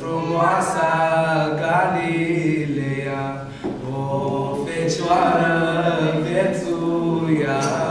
frumoasa Galileea, o fecioară viețuia.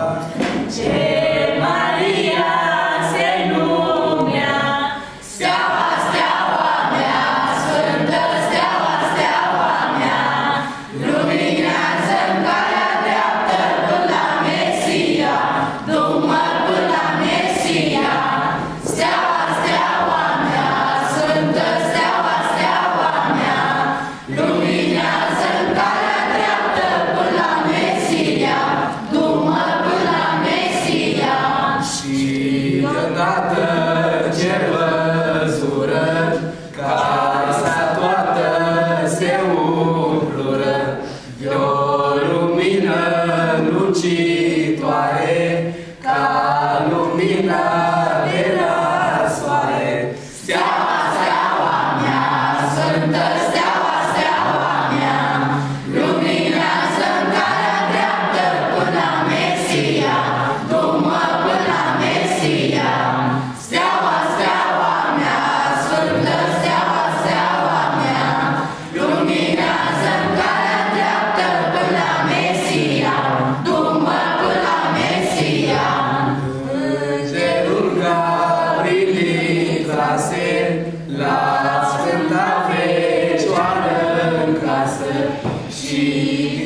și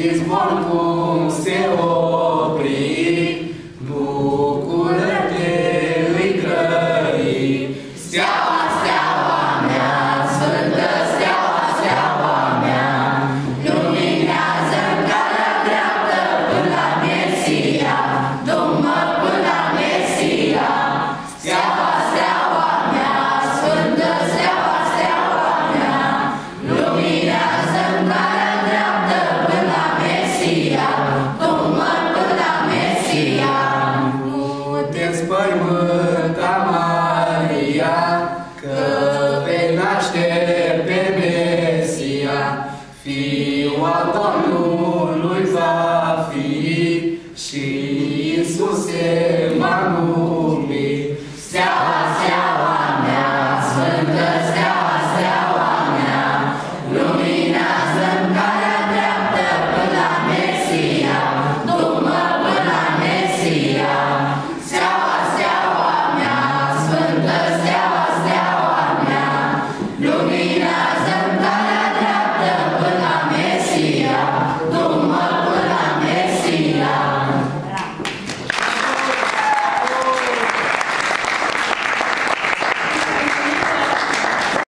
din zbor cum se o că vei naște